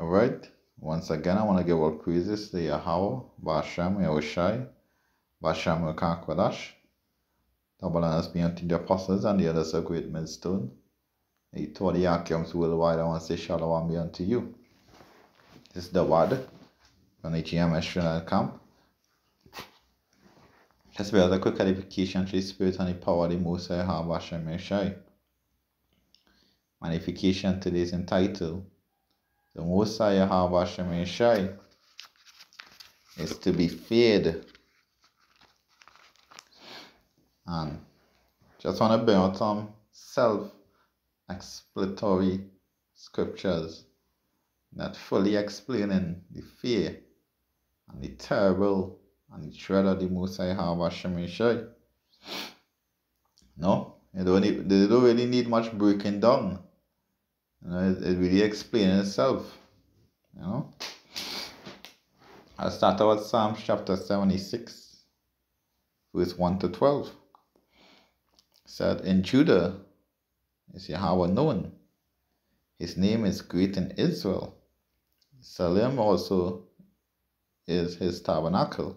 Alright, once again, I want to give all praises to Yahweh, Bashem, Yahushai, Bashem, Kwadash. Double honors be unto the apostles and the others of great millstone. He told the Yakims worldwide, I want to say shalom be unto you. This is the word from the GMS Trinidad camp. Let's be a quick clarification to the spirit and the power of the Most High Bashem, Yahushai. Magnification today is entitled the High Yahweh Shai is to be feared. And just want to bring out some self explanatory scriptures that fully explaining the fear and the terrible and the dread of the Most High Yahweh Hashem Shai. No, they don't, they don't really need much breaking down you know, it, it really explains itself. You know. I start out with Psalms chapter 76, verse 1 to 12. It said, In Judah is Yahweh known. His name is great in Israel. Salem also is his tabernacle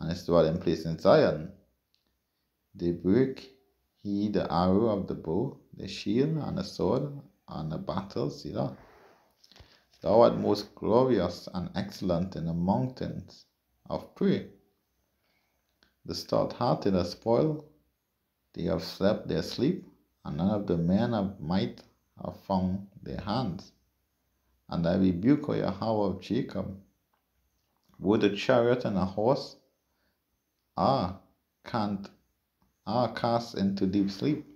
and his dwelling place in Zion. They break he the arrow of the bow, the shield, and the sword, and the battle, Selah. Thou art most glorious and excellent in the mountains of prey. The stout hearted are spoiled, they have slept their sleep, and none of the men of might have found their hands. And I rebuke, O Yahweh of Jacob, would a chariot and a horse are, can't, are cast into deep sleep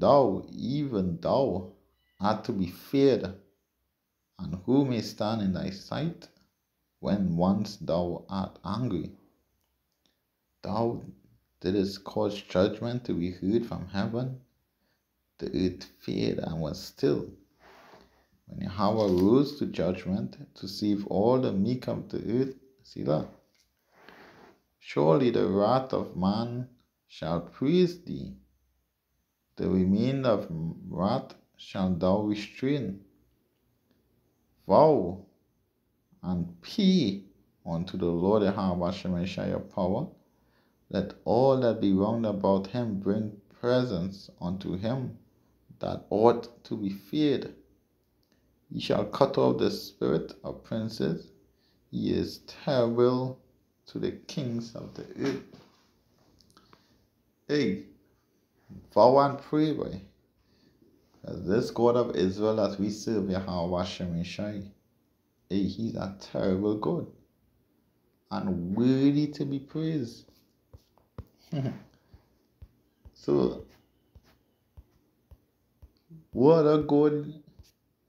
Thou, even thou, art to be feared, and who may stand in thy sight when once thou art angry? Thou didst cause judgment to be heard from heaven. The earth feared and was still. When Yahweh rose to judgment to save all the meek of the earth, Selah. Surely the wrath of man shall praise thee the remainder of wrath shalt thou restrain. Vow and pay unto the Lord Yahweh Shemeshah your power. Let all that be round about him bring presents unto him that ought to be feared. He shall cut off the spirit of princes. He is terrible to the kings of the earth. Hey, pray, boy. This God of Israel as we serve Yahweh Shem Shai, hey, he's a terrible God and worthy to be praised. so, what a God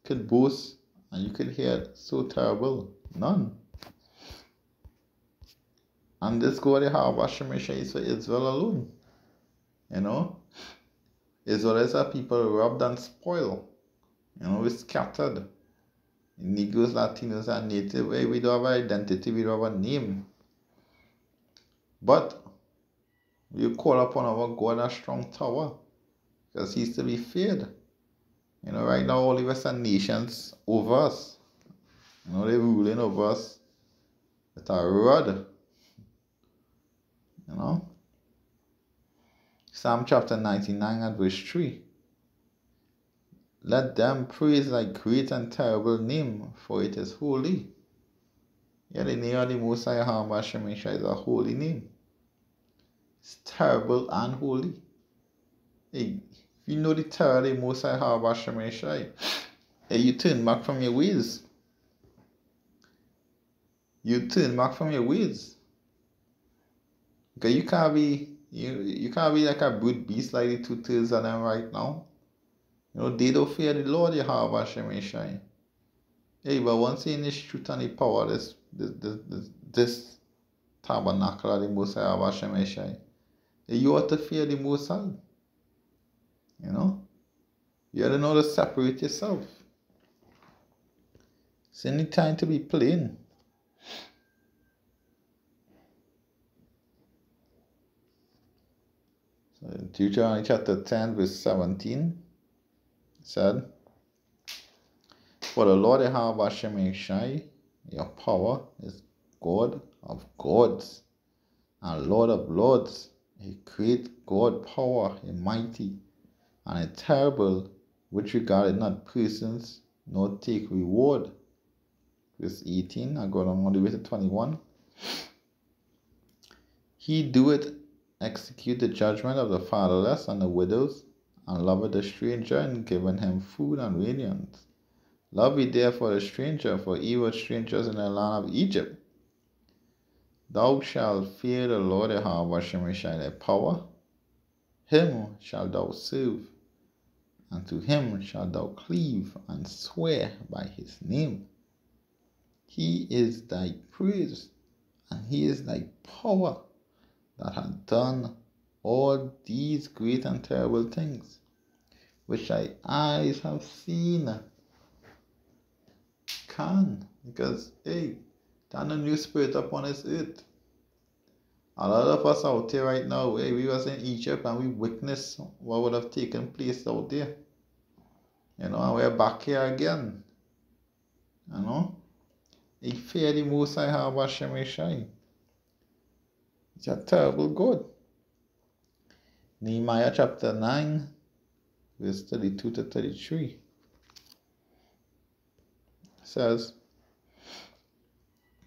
could boast and you could hear so terrible? None. And this God Yahweh Shem Shai is for Israel alone. You know? Israelites are people robbed and spoiled. You know, we're scattered. Negroes, Latinos, and Native, eh, we don't have identity, we don't have a name. But we call upon our God a strong tower because He's to be feared. You know, right now, all the Western nations over us, you know, they're ruling over us with a rod. You know? Psalm chapter 99 and verse 3. Let them praise thy great and terrible name, for it is holy. Yeah, the name of the Most High is a holy name. It's terrible and holy. Hey, if you know the terror the Most High Yahweh Shemesha, hey, you turn back from your ways. You turn back from your ways. Because you can't be you you can't be like a brute beast like the two tails of them right now. You know, they don't fear the Lord Yahweh Hashem Shai. Hey, but once in the truth and the power this this this this, this tabernacle of the Most High Hashem Shai. You ought to fear the Most High. You know? You ought to know to separate yourself. It's any time to be plain. So Deuteronomy chapter 10, verse 17 said, For the Lord Yahweh Hashem Shai, your power is God of gods and Lord of lords, a great God power, a mighty and a terrible, which regarded not persons nor take reward. Verse 18, I go along all the way to 21. He doeth execute the judgment of the fatherless and the widows, and loveth the stranger, and given him food and raiment. Love ye therefore the stranger, for ye were strangers in the land of Egypt. Thou shalt fear the Lord Yahweh Shemeshai thy power. Him shalt thou serve, and to him shalt thou cleave and swear by his name. He is thy praise, and he is thy power that had done all these great and terrible things, which thy eyes have seen. Can, because, hey, turn a new spirit upon this earth. A lot of us out here right now, hey, we was in Egypt and we witnessed what would have taken place out there. You know, and we're back here again. You know? He fear the most I have Hashem Shai. It's a terrible God. Nehemiah chapter 9, verse 32 to 33 says,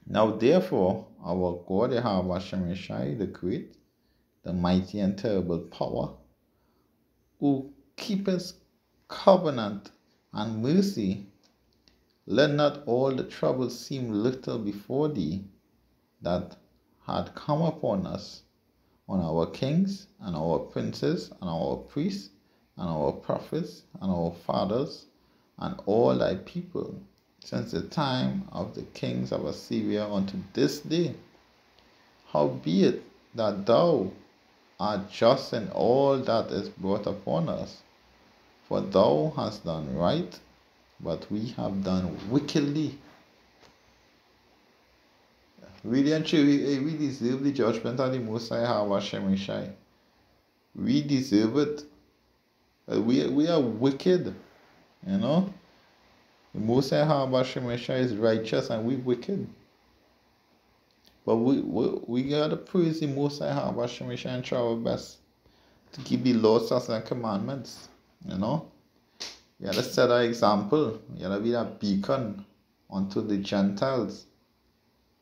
Now therefore, our God Yahweh Shemeshai, the great, the mighty and terrible power, who keepeth covenant and mercy, let not all the trouble seem little before thee that had come upon us, on our kings and our princes and our priests and our prophets and our fathers and all thy people since the time of the kings of Assyria unto this day. Howbeit that thou art just in all that is brought upon us, for thou hast done right, but we have done wickedly. We deserve the judgment of the Most High Hashem Shai. We deserve it. Uh, we, we are wicked, you know. The Most High Hashem is righteous and we wicked. But we, we, we gotta praise the Most High Hashem and try our best to keep the laws, and commandments, you know. We gotta set an example. We gotta be a beacon unto the Gentiles.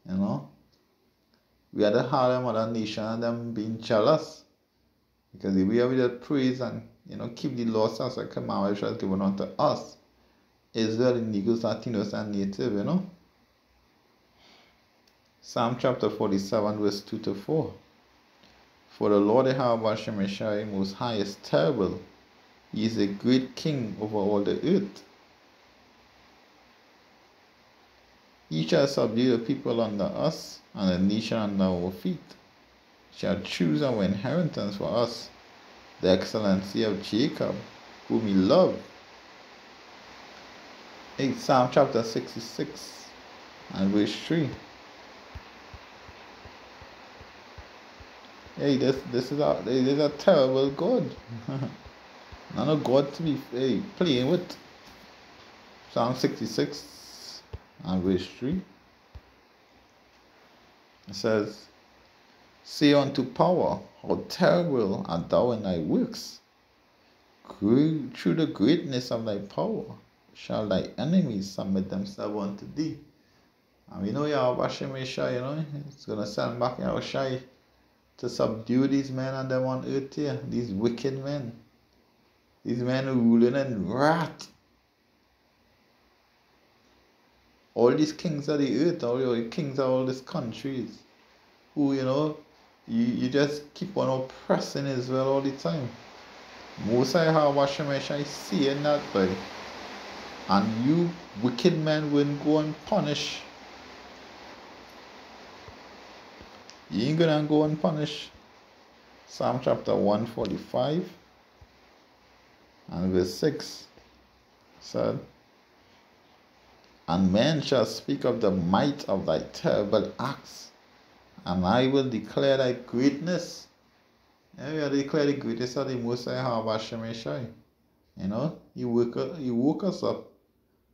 You know? We had to have them other nation and them being jealous. Because if we have that praise and you know keep the laws as a command which was given unto us, Israel, Negroes, Latinos, and Native, you know. Psalm chapter 47, verse 2 to 4. For the Lord Yahweh Shemeshai most high is terrible. He is a great king over all the earth. He shall subdue the people under us, and the nation under our feet. Shall choose our inheritance for us, the excellency of Jacob, whom he loved. 8 Psalm chapter 66 and verse 3. Hey, this this is a this is a terrible God. Not a God to be hey, playing with. Psalm 66 and verse 3. It says, Say unto power, how terrible art thou in thy works. Through the greatness of thy power shall thy enemies submit themselves unto thee. And we know Yahweh Hashem you know, it's going to send back Yahweh to subdue these men and them on earth here, these wicked men. These men who ruling in wrath all these kings of the earth, all your kings of all these countries, who, you know, you, you just keep on oppressing Israel all the time. Most I have Hashemesh, I see in that way. And you wicked men will go and punish. You ain't gonna go and punish. Psalm chapter 145 and verse 6 said, and men shall speak of the might of thy terrible acts, and I will declare thy greatness. Yeah, we will declare the greatness of the Most High Hashem You know, he woke, he woke us up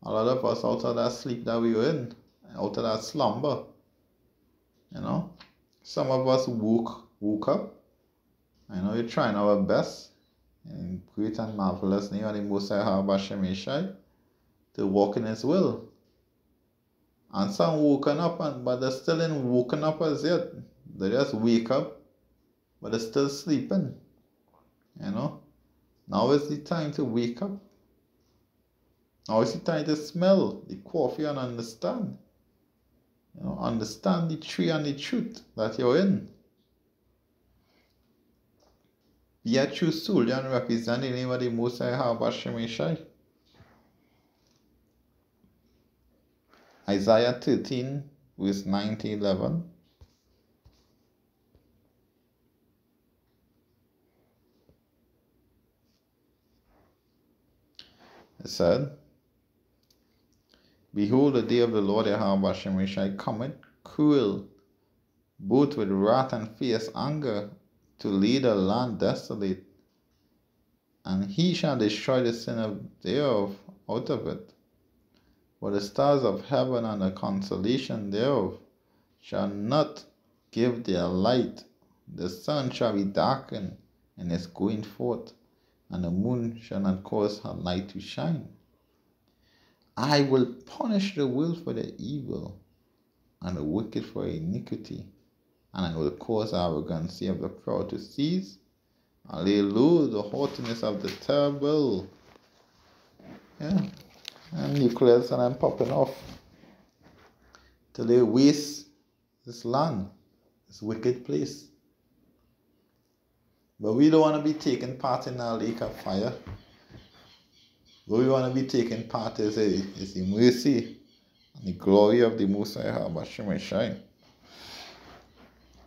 A lot of us out of that sleep that we were in, out of that slumber. You know? Some of us woke woke up. I know you're trying our best in great and marvelous name of the Most High Hashem to walk in His will. And some woken up, and, but they're still in woken up as yet. They just wake up, but they're still sleeping. You know? Now is the time to wake up. Now is the time to smell the coffee and understand. You know, understand the tree and the truth that you're in. Be a true soul and represent the of the Most Shai. Isaiah 13, verse 9 to 11. It said, Behold, the day of the Lord Yahweh Hashem cometh cruel, both with wrath and fierce anger, to lead a land desolate, and he shall destroy the sin of thereof out of it. For the stars of heaven and the consolation thereof shall not give their light. The sun shall be darkened in its going forth, and the moon shall not cause her light to shine. I will punish the world for their evil, and the wicked for iniquity, and I will cause the arrogancy of the proud to cease, and lay low the haughtiness of the terrible. Yeah and nucleus and I'm popping off till they waste this land, this wicked place. But we don't want to be taking part in our lake of fire. What we want to be taking part is, a, is the mercy and the glory of the Most High Hashem shine.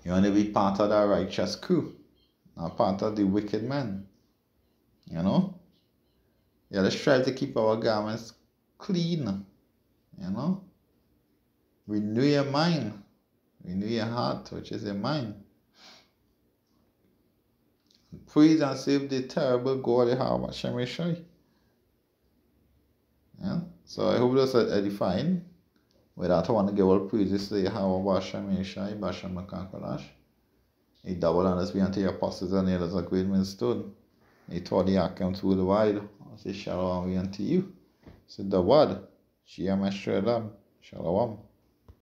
You want to be part of that righteous crew, not part of the wicked men. You know? Yeah, let's try to keep our garments clean. You know? Renew your mind. Renew your heart, which is your mind. Praise and save the terrible God have, Hashem Yeshai. Yeah? So I hope that's edifying. With that, I want to give all praises to Yahweh Hashem Yeshai, Bashem Makakalash. He double honors be unto your apostles and elders of great millstone. He taught the account through the wide. I say shalom be unto you. זה דבר שיהיה משהו אליו, שלום.